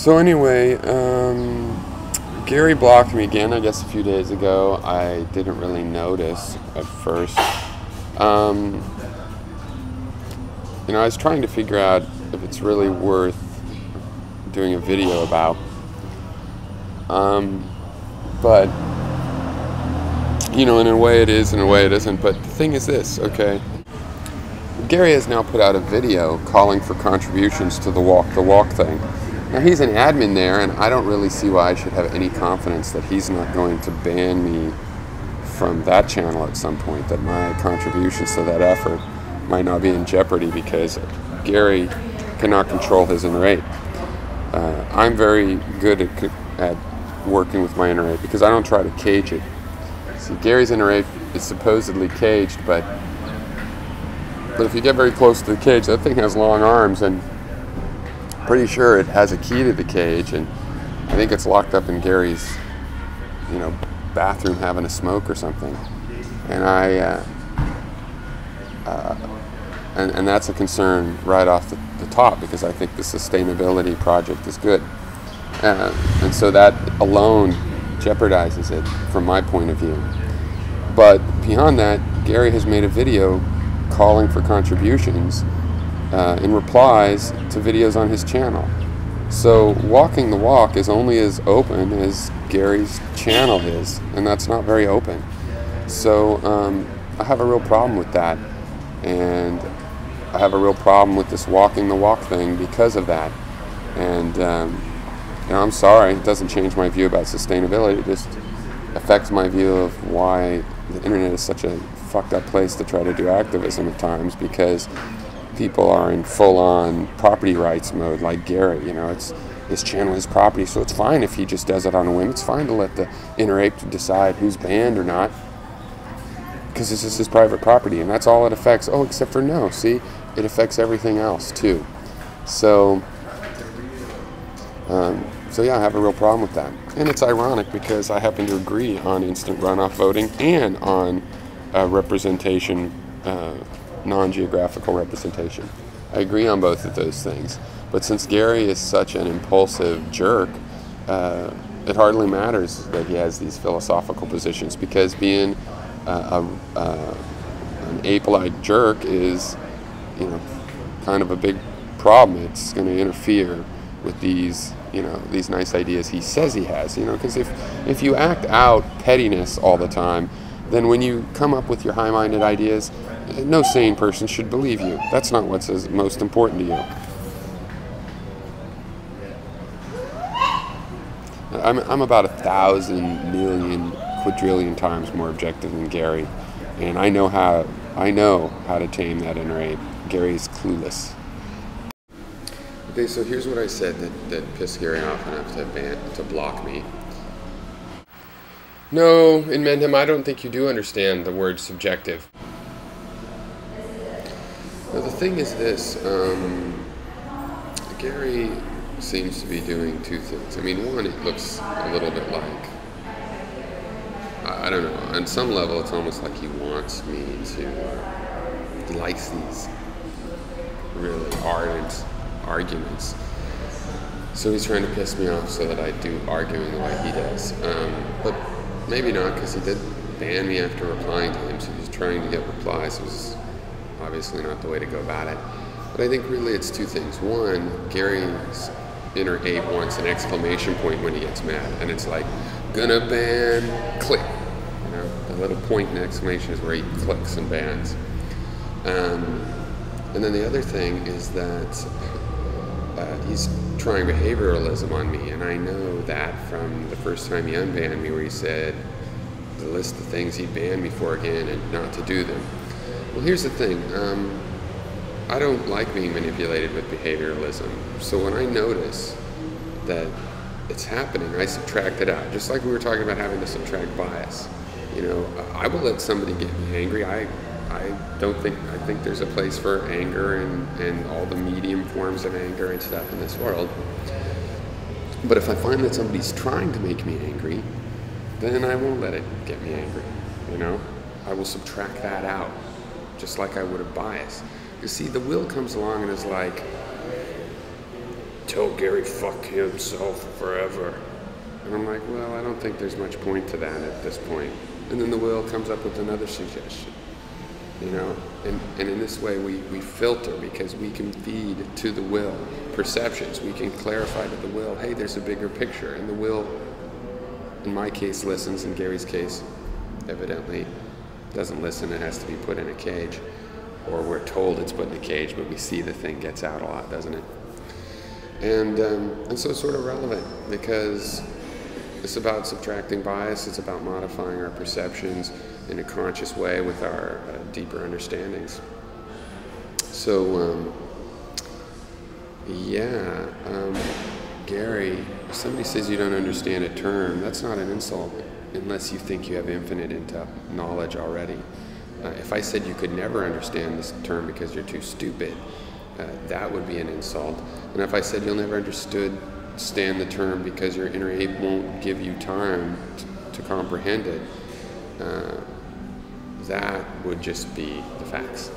So anyway, um, Gary blocked me again. I guess a few days ago. I didn't really notice at first. Um, you know, I was trying to figure out if it's really worth doing a video about. Um, but you know, in a way it is, in a way it isn't. But the thing is this, okay? Gary has now put out a video calling for contributions to the walk the walk thing. Now he's an admin there, and I don't really see why I should have any confidence that he's not going to ban me from that channel at some point. That my contributions to that effort might not be in jeopardy because Gary cannot control his inner ape. Uh, I'm very good at, at working with my inner ape because I don't try to cage it. See, Gary's inner ape is supposedly caged, but but if you get very close to the cage, that thing has long arms, and pretty sure it has a key to the cage, and I think it's locked up in Gary's, you know, bathroom having a smoke or something. And I, uh, uh, and, and that's a concern right off the, the, top because I think the sustainability project is good. Uh, and so that alone jeopardizes it from my point of view. But beyond that, Gary has made a video calling for contributions uh, in replies to videos on his channel. So walking the walk is only as open as Gary's channel is, and that's not very open. So um, I have a real problem with that, and I have a real problem with this walking the walk thing because of that. And um, you know, I'm sorry, it doesn't change my view about sustainability. It just affects my view of why the internet is such a fucked up place to try to do activism at times because people are in full on property rights mode like Gary. You know, it's his channel is property, so it's fine if he just does it on a whim. It's fine to let the inner ape decide who's banned or not because this is his private property and that's all it affects. Oh, except for no, see, it affects everything else too. So, um, so yeah, I have a real problem with that. And it's ironic because I happen to agree on instant runoff voting and on uh, representation, uh, non geographical representation. I agree on both of those things. But since Gary is such an impulsive jerk, uh, it hardly matters that he has these philosophical positions because being a, a, an ape-like jerk is, you know, kind of a big problem. It's going to interfere with these, you know, these nice ideas he says he has. You know, because if if you act out pettiness all the time, then when you come up with your high minded ideas, no sane person should believe you. That's not what's most important to you. I'm, I'm about a thousand million quadrillion times more objective than Gary, and I know how I know how to tame that inner ape. Gary's clueless. Okay, so here's what I said that, that pissed Gary off enough to ban to block me. No, inmendham, I don't think you do understand the word subjective. Thing is this um, Gary seems to be doing two things. I mean, one, it looks a little bit like, I don't know, on some level, it's almost like he wants me to, he likes these really ardent arguments. So he's trying to piss me off so that I do arguing the way he does. Um, but Maybe not, because he did ban me after replying to him, so he's trying to get replies. It was obviously not the way to go about it. But I think really it's two things. One, Gary's inner ape wants an exclamation point when he gets mad, and it's like, gonna ban, click. You know, the little point and exclamation is where he clicks and bans. Um, and then the other thing is that uh, he's trying behavioralism on me, and I know that from the first time he unbanned me, where he said the list of things he banned me for again and not to do them. Well, here's the thing. Um, I don't like being manipulated with behavioralism. So when I notice that it's happening, I subtract it out. Just like we were talking about having to subtract bias. You know, I will let somebody get me angry. I I don't think I think there's a place for anger and, and all the medium forms of anger and stuff in this world. But if I find that somebody's trying to make me angry, then I won't let it get me angry. You know? I will subtract that out. Just like I would a bias. You see, the will comes along and is like, tell Gary fuck himself forever. And I'm like, well, I don't think there's much point to that at this point. And then the will comes up with another suggestion. You know, and, and in this way we, we filter because we can feed to the will perceptions. We can clarify to the will, hey, there's a bigger picture. And the will, in my case, listens. In Gary's case, evidently doesn't listen. It has to be put in a cage. Or we're told it's put in a cage, but we see the thing gets out a lot, doesn't it? And, um, and so it's sort of relevant because it's about subtracting bias, it's about modifying our perceptions in a conscious way with our uh, deeper understandings. So, um, yeah, um, Gary, if somebody says you don't understand a term, that's not an insult unless you think you have infinite into knowledge already. Uh, if I said you could never understand this term because you're too stupid, uh, that would be an insult. And if I said you'll never understood stand the term because your inner ape won't give you time to, comprehend it, uh, that would just be the facts.